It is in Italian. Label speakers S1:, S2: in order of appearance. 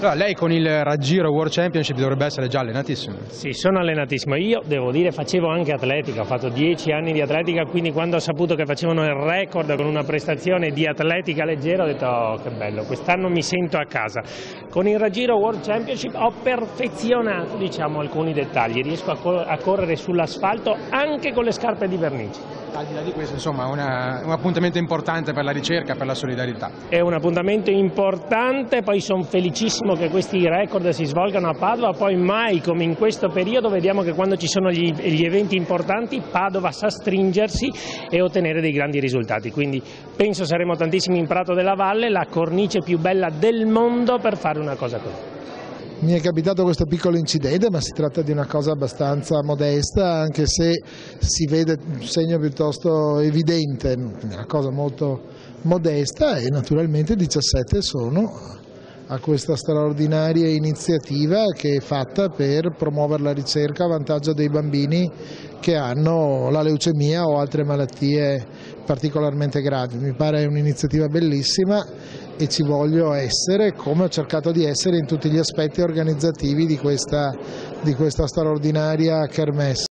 S1: Allora, lei con il raggiro World Championship dovrebbe essere già allenatissimo.
S2: Sì, sono allenatissimo. Io devo dire facevo anche atletica, ho fatto dieci anni di atletica, quindi quando ho saputo che facevano il record con una prestazione di atletica leggera ho detto oh, che bello, quest'anno mi sento a casa. Con il raggiro World Championship ho perfezionato diciamo, alcuni dettagli, riesco a, cor a correre sull'asfalto anche con le scarpe di vernice.
S1: Al di là di questo, insomma, una, un appuntamento importante per la ricerca, per la solidarietà.
S2: È un appuntamento importante, poi sono felicissimo che questi record si svolgano a Padova, poi mai come in questo periodo vediamo che quando ci sono gli, gli eventi importanti Padova sa stringersi e ottenere dei grandi risultati, quindi penso saremo tantissimi in Prato della Valle, la cornice più bella del mondo per fare una cosa così.
S3: Mi è capitato questo piccolo incidente, ma si tratta di una cosa abbastanza modesta, anche se si vede un segno piuttosto evidente, una cosa molto modesta e naturalmente 17 sono a questa straordinaria iniziativa che è fatta per promuovere la ricerca a vantaggio dei bambini che hanno la leucemia o altre malattie particolarmente gravi. Mi pare un'iniziativa bellissima e ci voglio essere come ho cercato di essere in tutti gli aspetti organizzativi di questa, di questa straordinaria kermesse.